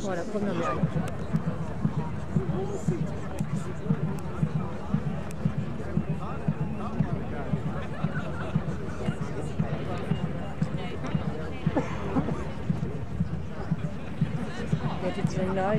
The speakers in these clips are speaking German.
Voilà, première maison. Il y a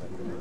Thank you.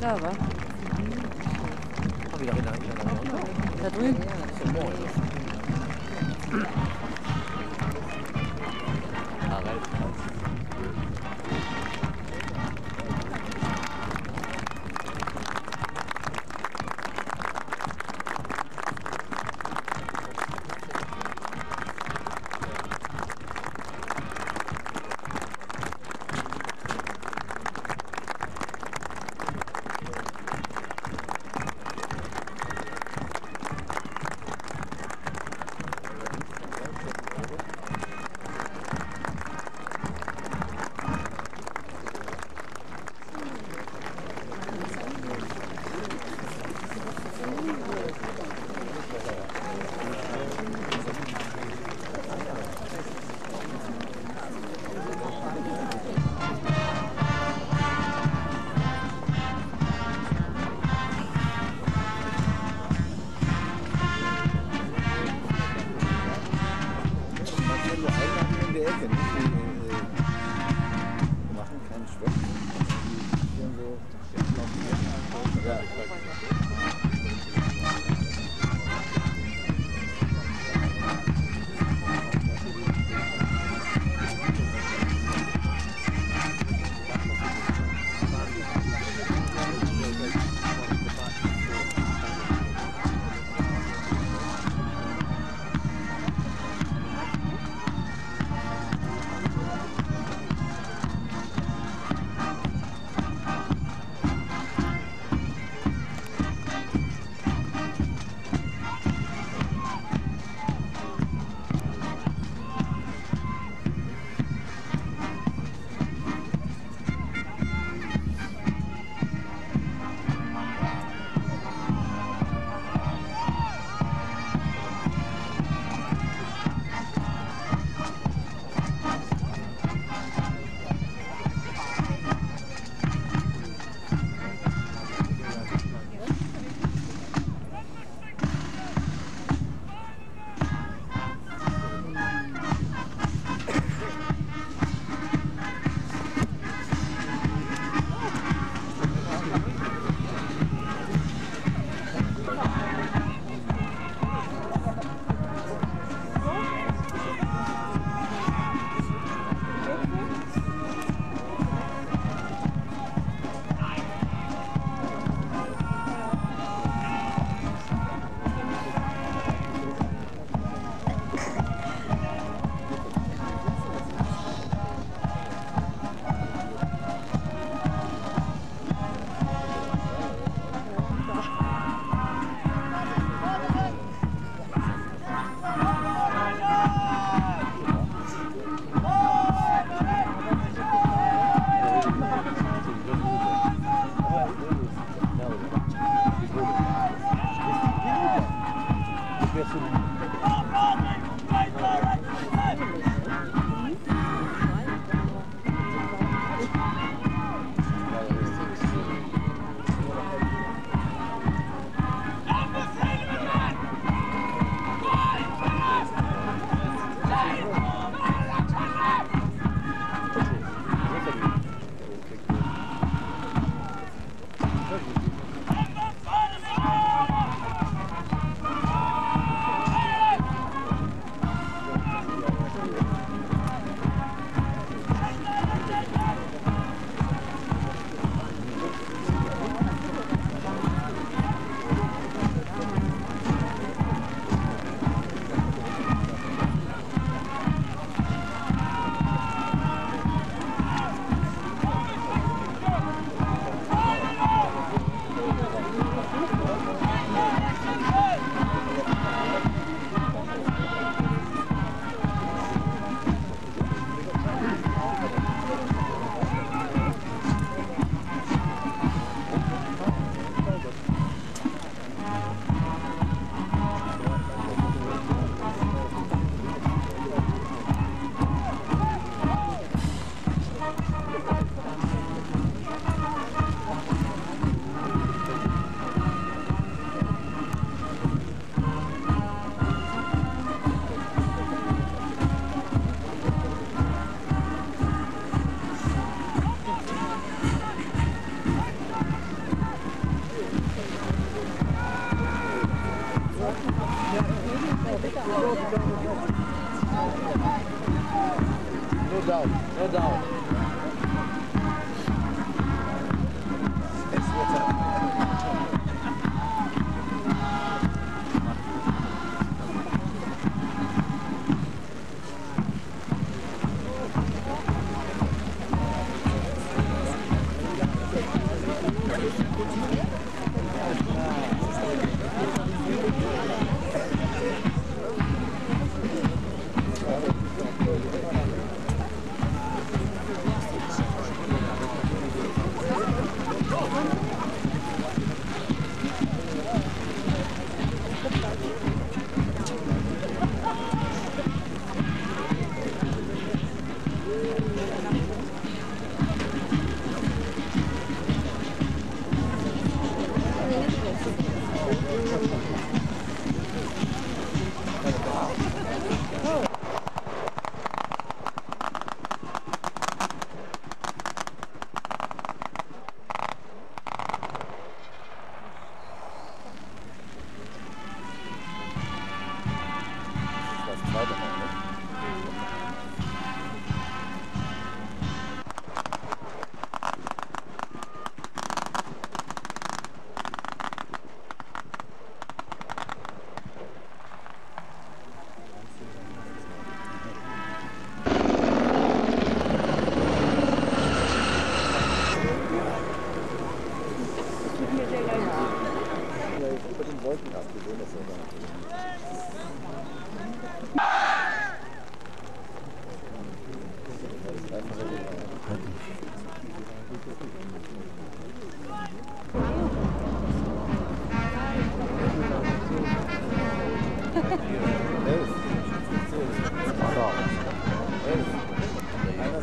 Là, va. Oh, il arrive, il arrive, il C'est bon,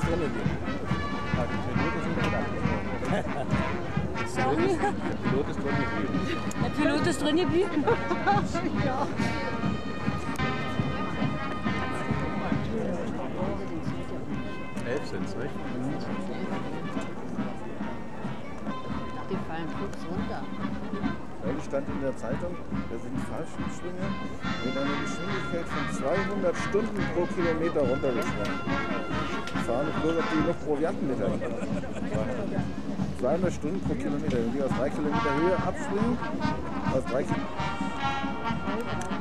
Drin geblieben. Sorry, Pilot ist drin geblieben. der Pilot ist drin geblieben. Elf sind es, nicht? Die fallen flugs runter. Neulich stand in der Zeitung, da sind Fallschirmspringer mit einer Geschwindigkeit von 200 Stunden pro Kilometer runtergesprungen. Die fahren nicht bloß, die noch Provianten mit haben. 200 Stunden pro Kilometer. Wenn die aus 3 Kilometer Höhe abspringen, aus 3 Kilometer.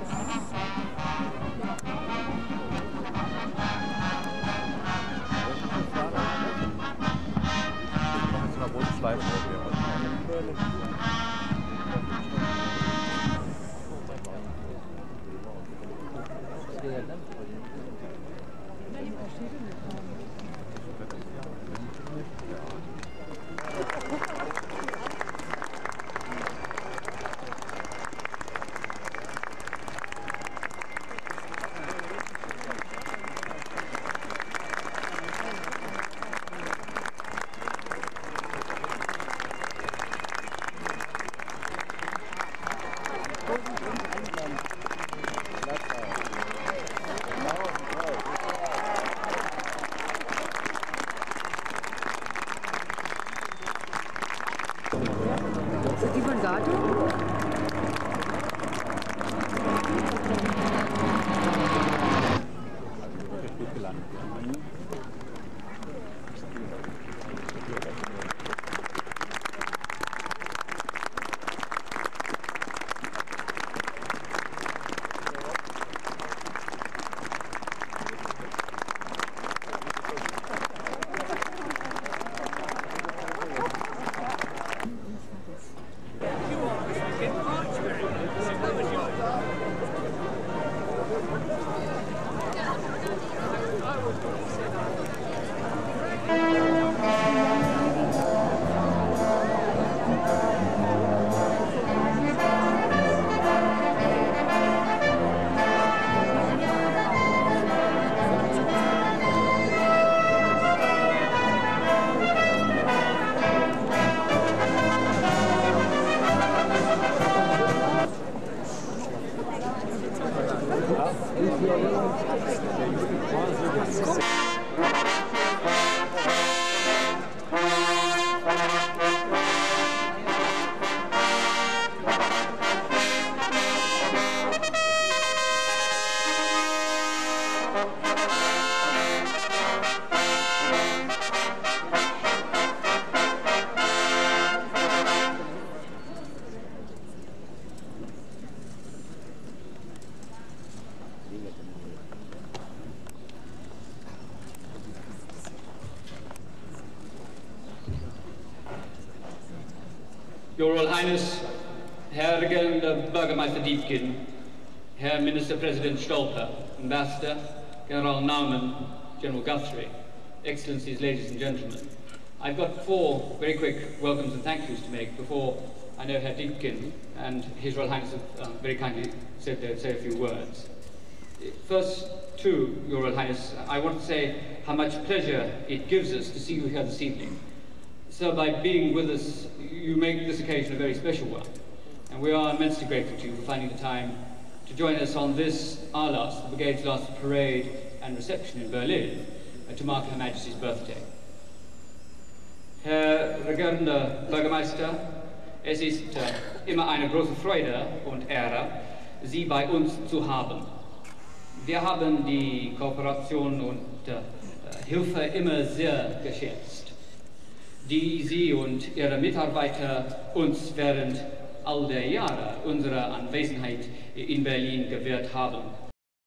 Ministerpräsident Stolper, Ambassador, General Naumann, General Guthrie, Excellencies, ladies and gentlemen. I've got four very quick welcomes and thank yous to make before I know Herr Diepkin and His Royal Highness have um, very kindly said they'd say a few words. First, to Your Royal Highness, I want to say how much pleasure it gives us to see you here this evening. So by being with us, you make this occasion a very special one. And we are immensely grateful to you for finding the time to join us on this, our last, the Brigade's last parade and reception in Berlin uh, to mark Her Majesty's birthday. Herr regierender Bürgermeister, es ist äh, immer eine große Freude und Ehre, Sie bei uns zu haben. Wir haben die Kooperation und äh, Hilfe immer sehr geschätzt, die Sie und Ihre Mitarbeiter uns während all der Jahre unserer Anwesenheit in Berlin gewährt haben.